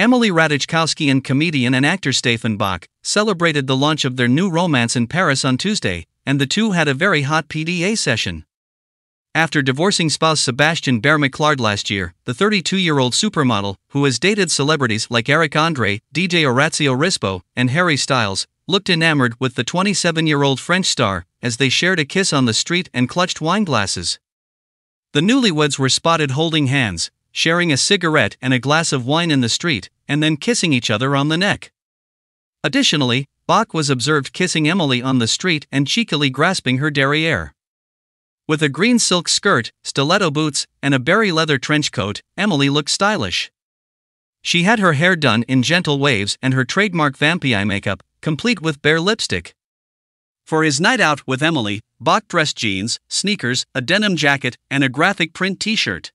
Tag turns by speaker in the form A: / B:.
A: Emily Ratajkowski and comedian and actor Stéphane Bak celebrated the launch of their new romance in Paris on Tuesday, and the two had a very hot PDA session. After divorcing spouse Sebastian Bear-McClard last year, the 32 year old supermodel, who has dated celebrities like Eric Andre, DJ Orazio Rispo, and Harry Styles, looked enamored with the 27 year old French star as they shared a kiss on the street and clutched wine glasses. The newlyweds were spotted holding hands, sharing a cigarette and a glass of wine in the street, and then kissing each other on the neck. Additionally, Bak was observed kissing Emily on the street and cheekily grasping her derriere. With a green silk skirt, stiletto boots, and a berry leather trench coat, Emily looked stylish. She had her hair done in gentle waves and her trademark vampire makeup, complete with bare lipstick. For his night out with Emily, Bak dressed jeans, sneakers, a denim jacket, and a graphic print t shirt.